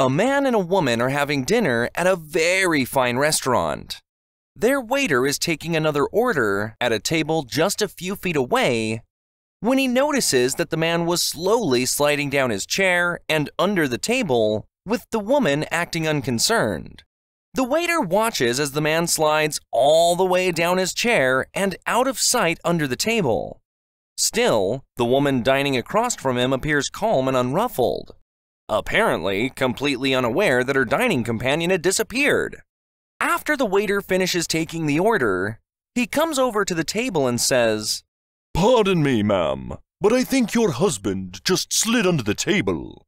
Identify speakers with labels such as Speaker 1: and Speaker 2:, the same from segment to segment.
Speaker 1: A man and a woman are having dinner at a very fine restaurant. Their waiter is taking another order at a table just a few feet away when he notices that the man was slowly sliding down his chair and under the table, with the woman acting unconcerned. The waiter watches as the man slides all the way down his chair and out of sight under the table. Still, the woman dining across from him appears calm and unruffled, apparently completely unaware that her dining companion had disappeared. After the waiter finishes taking the order, he comes over to the table and says,
Speaker 2: Pardon me, ma'am, but I think your husband just slid under the table.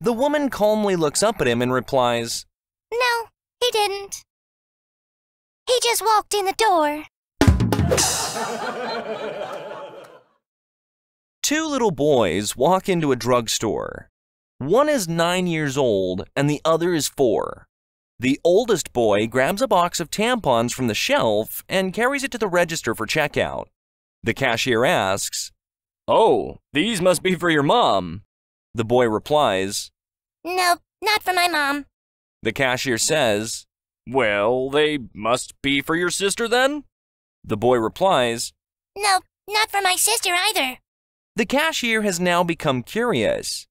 Speaker 1: The woman calmly looks up at him and replies,
Speaker 3: No, he didn't. He just walked in the door.
Speaker 1: Two little boys walk into a drugstore. One is nine years old and the other is four. The oldest boy grabs a box of tampons from the shelf and carries it to the register for checkout. The cashier asks, Oh, these must be for your mom. The boy replies,
Speaker 3: No, not for my mom.
Speaker 1: The cashier says, Well, they must be for your sister then? The boy replies,
Speaker 3: No, not for my sister either.
Speaker 1: The cashier has now become curious.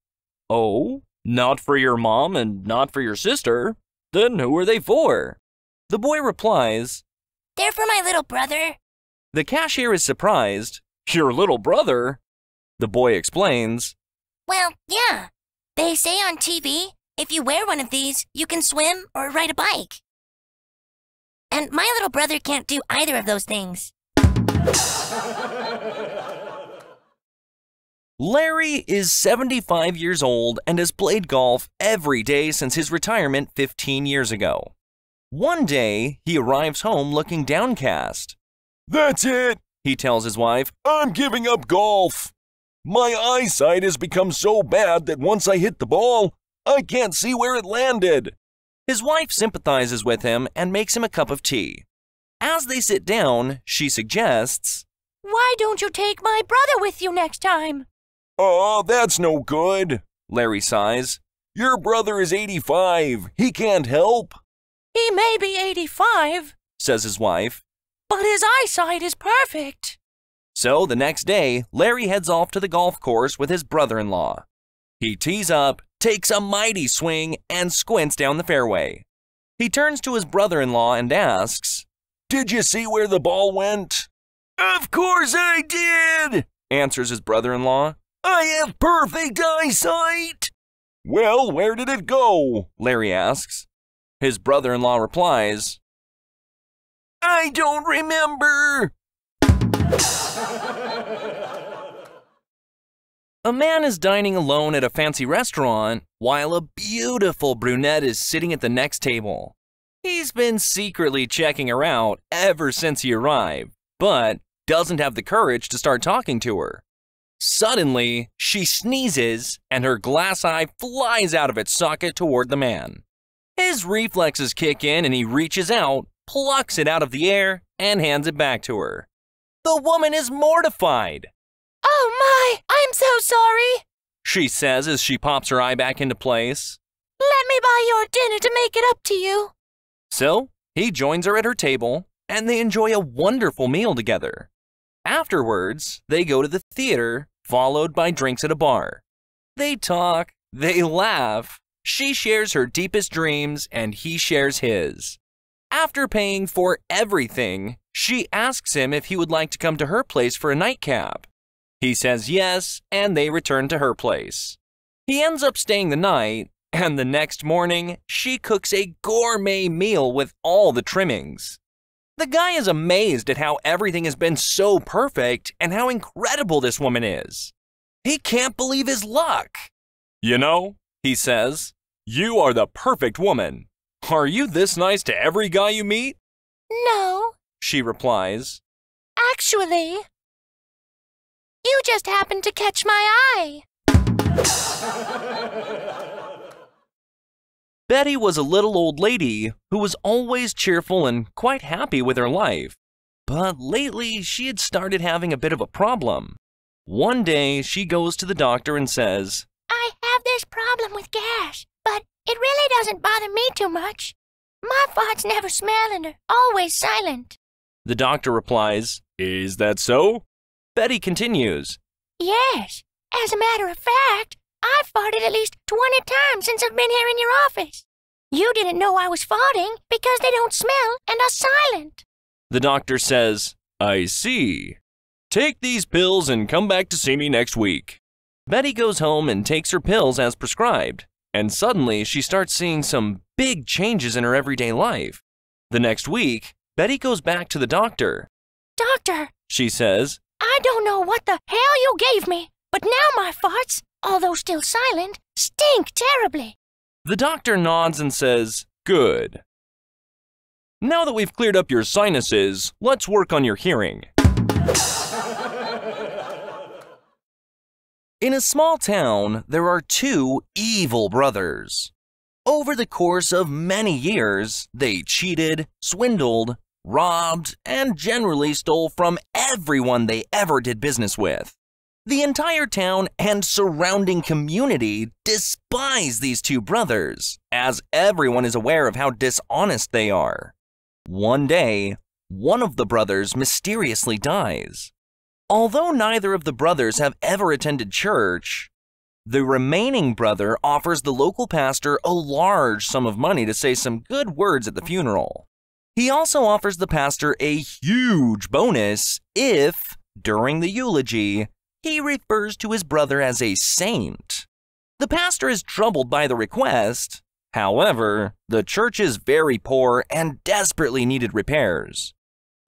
Speaker 1: Oh, not for your mom and not for your sister? Then who are they for? The boy replies,
Speaker 3: They're for my little brother.
Speaker 1: The cashier is surprised. Your little brother? The boy explains,
Speaker 3: Well, yeah. They say on TV, if you wear one of these, you can swim or ride a bike. And my little brother can't do either of those things.
Speaker 1: Larry is 75 years old and has played golf every day since his retirement 15 years ago. One day, he arrives home looking downcast.
Speaker 2: That's it,
Speaker 1: He tells his wife,
Speaker 2: I'm giving up golf. My eyesight has become so bad that once I hit the ball, I can't see where it landed.
Speaker 1: His wife sympathizes with him and makes him a cup of tea. As they sit down, she suggests,
Speaker 4: Why don't you take my brother with you next time?
Speaker 2: Oh, that's no good.
Speaker 1: Larry sighs,
Speaker 2: Your brother is 85. He can't help.
Speaker 4: He may be 85,
Speaker 1: says his wife.
Speaker 4: but his eyesight is perfect.
Speaker 1: So the next day, Larry heads off to the golf course with his brother in law. He tees up, takes a mighty swing, and squints down the fairway. He turns to his brother in law and asks,
Speaker 2: Did you see where the ball went? Of course I did,
Speaker 1: answers his brother in law.
Speaker 2: I have perfect eyesight. Well, where did it go?
Speaker 1: Larry asks. His brother in law replies,
Speaker 2: I don't remember.
Speaker 1: A man is dining alone at a fancy restaurant while a beautiful brunette is sitting at the next table. He's been secretly checking her out ever since he arrived, but doesn't have the courage to start talking to her. Suddenly, she sneezes and her glass eye flies out of its socket toward the man. His reflexes kick in and he reaches out, plucks it out of the air, and hands it back to her. The woman is mortified.
Speaker 4: Oh my, I'm so sorry.
Speaker 1: She says as she pops her eye back into place.
Speaker 4: Let me buy your dinner to make it up to you.
Speaker 1: So, he joins her at her table, and they enjoy a wonderful meal together. Afterwards, they go to the theater, followed by drinks at a bar. They talk, they laugh. She shares her deepest dreams, and he shares his. After paying for everything, she asks him if he would like to come to her place for a nightcap. He says yes, and they return to her place. He ends up staying the night, and the next morning, she cooks a gourmet meal with all the trimmings. The guy is amazed at how everything has been so perfect and how incredible this woman is. He can't believe his luck. You know, he says, you are the perfect woman. Are you this nice to every guy you meet?
Speaker 4: No,
Speaker 1: She replies.
Speaker 4: actually. You just happened to catch my eye.
Speaker 1: Betty was a little old lady who was always cheerful and quite happy with her life. But lately, she had started having a bit of a problem. One day, she goes to the doctor and says,
Speaker 3: I have this problem with gas, but
Speaker 4: It really doesn't bother me too much. My farts never smell and are always silent.
Speaker 1: The doctor replies, Is that so? Betty continues,
Speaker 4: Yes, as a matter of fact, I've farted at least 20 times since I've been here in your office. You didn't know I was farting because they don't smell and are silent.
Speaker 1: The doctor says, I see. Take these pills and come back to see me next week. Betty goes home and takes her pills as prescribed, and suddenly she starts seeing some big changes in her everyday life. The next week, Betty goes back to the doctor.
Speaker 4: Doctor,
Speaker 1: She says,
Speaker 4: I don't know what the hell you gave me, but now my farts, although still silent, stink terribly.
Speaker 1: The doctor nods and says, Good. Now that we've cleared up your sinuses, let's work on your hearing. In a small town, there are two evil brothers. Over the course of many years, they cheated, swindled, robbed, and generally stole from everyone they ever did business with. The entire town and surrounding community despise these two brothers, as everyone is aware of how dishonest they are. One day, one of the brothers mysteriously dies. Although neither of the brothers have ever attended church, the remaining brother offers the local pastor a large sum of money to say some good words at the funeral. He also offers the pastor a huge bonus if, during the eulogy, he refers to his brother as a saint. The pastor is troubled by the request. However, the church is very poor and desperately needed repairs.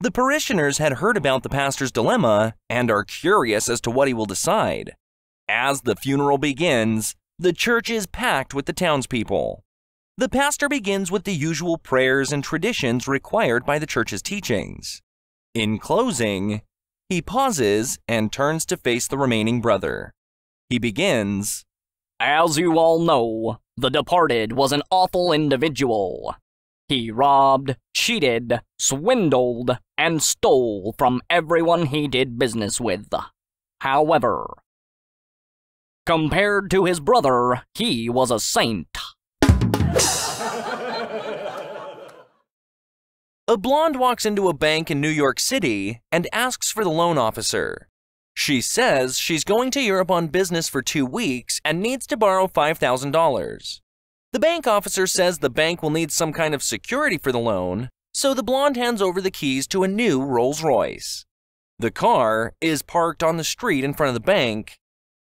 Speaker 1: The parishioners had heard about the pastor's dilemma and are curious as to what he will decide. As the funeral begins, the church is packed with the townspeople. The pastor begins with the usual prayers and traditions required by the church's teachings. In closing, he pauses and turns to face the remaining brother. He begins,
Speaker 5: As you all know, the departed was an awful individual. He robbed, cheated, swindled, and stole from everyone he did business with. However, compared to his brother, he was a saint.
Speaker 1: A blonde walks into a bank in New York City and asks for the loan officer. She says she's going to Europe on business for two weeks and needs to borrow $5,000. The bank officer says the bank will need some kind of security for the loan, so the blonde hands over the keys to a new Rolls Royce. The car is parked on the street in front of the bank.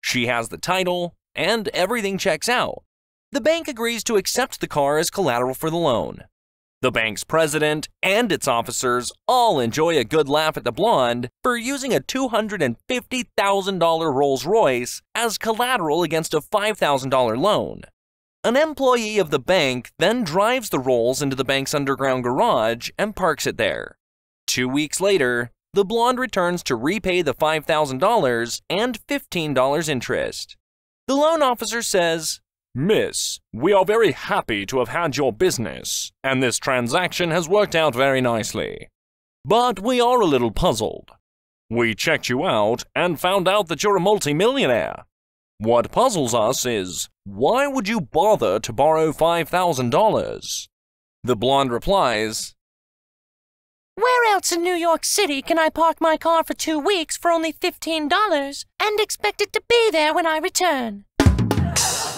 Speaker 1: She has the title, and everything checks out. The bank agrees to accept the car as collateral for the loan. The bank's president and its officers all enjoy a good laugh at the blonde for using a $250,000 Rolls Royce as collateral against a $5,000 loan. An employee of the bank then drives the Rolls into the bank's underground garage and parks it there. Two weeks later, the blonde returns to repay the $5,000 and $15 interest. The loan officer says,
Speaker 2: Miss, we are very happy to have had your business, and this transaction has worked out very nicely. But we are a little puzzled. We checked you out and found out that you're a multimillionaire. What puzzles us is why would you bother to borrow $5,000?
Speaker 1: The blonde replies,
Speaker 4: Where else in New York City can I park my car for two weeks for only $15 and expect it to be there when I return?